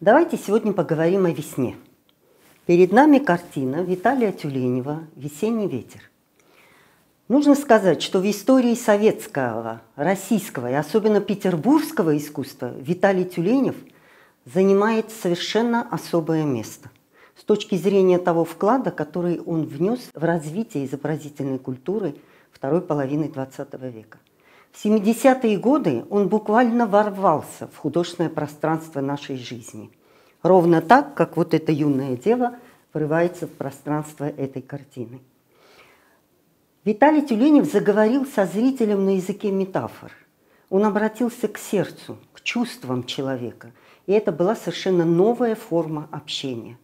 Давайте сегодня поговорим о весне. Перед нами картина Виталия Тюленева «Весенний ветер». Нужно сказать, что в истории советского, российского и особенно петербургского искусства Виталий Тюленев занимает совершенно особое место с точки зрения того вклада, который он внес в развитие изобразительной культуры второй половины XX века. В 70-е годы он буквально ворвался в художественное пространство нашей жизни. Ровно так, как вот эта юная дева врывается в пространство этой картины. Виталий Тюленев заговорил со зрителем на языке метафор. Он обратился к сердцу, к чувствам человека. И это была совершенно новая форма общения.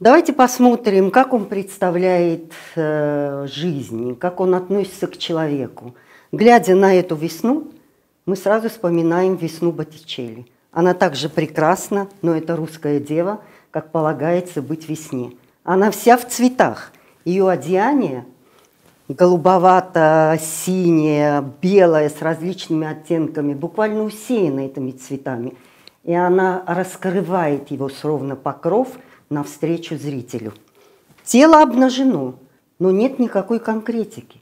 Давайте посмотрим, как он представляет э, жизнь, как он относится к человеку. Глядя на эту весну, мы сразу вспоминаем весну Боттичелли. Она также прекрасна, но это русская дева, как полагается быть весне. Она вся в цветах. Ее одеяние голубовато-синее, белое, с различными оттенками, буквально усеяно этими цветами. И она раскрывает его словно покров навстречу зрителю. Тело обнажено, но нет никакой конкретики.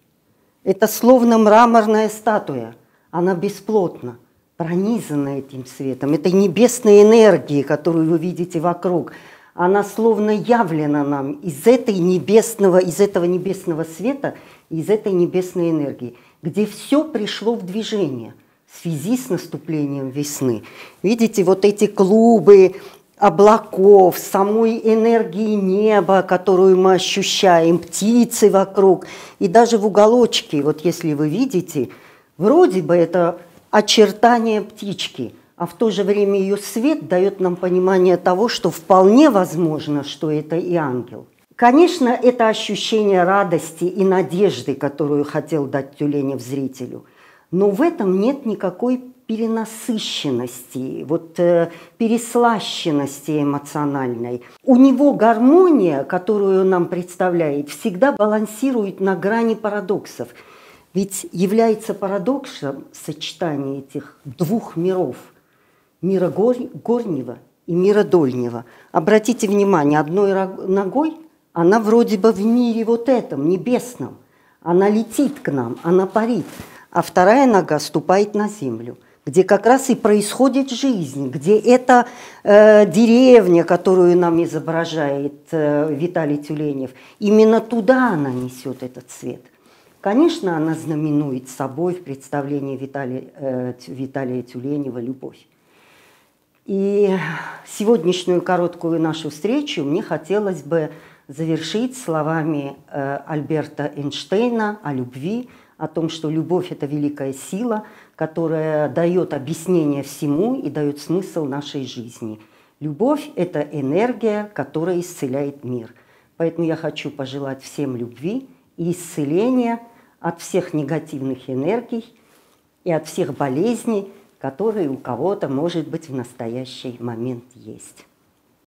Это словно мраморная статуя. Она бесплотна, пронизана этим светом, этой небесной энергией, которую вы видите вокруг. Она словно явлена нам из этой небесного, из этого небесного света, из этой небесной энергии, где все пришло в движение в связи с наступлением весны. Видите, вот эти клубы, облаков, самой энергии неба, которую мы ощущаем, птицы вокруг. И даже в уголочке, вот если вы видите, вроде бы это очертание птички, а в то же время ее свет дает нам понимание того, что вполне возможно, что это и ангел. Конечно, это ощущение радости и надежды, которую хотел дать Тюленев зрителю, но в этом нет никакой перенасыщенности, вот э, переслащенности эмоциональной. У него гармония, которую он нам представляет, всегда балансирует на грани парадоксов. Ведь является парадоксом сочетание этих двух миров – мира гор, горнего и мира дольнего. Обратите внимание, одной ногой она вроде бы в мире вот этом, небесном. Она летит к нам, она парит, а вторая нога ступает на землю – где как раз и происходит жизнь, где эта э, деревня, которую нам изображает э, Виталий Тюленев, именно туда она несет этот цвет. Конечно, она знаменует собой в представлении Виталия, э, Виталия Тюленева любовь. И сегодняшнюю короткую нашу встречу мне хотелось бы завершить словами э, Альберта Эйнштейна о любви, о том, что любовь – это великая сила – которая дает объяснение всему и дает смысл нашей жизни. Любовь – это энергия, которая исцеляет мир. Поэтому я хочу пожелать всем любви и исцеления от всех негативных энергий и от всех болезней, которые у кого-то, может быть, в настоящий момент есть.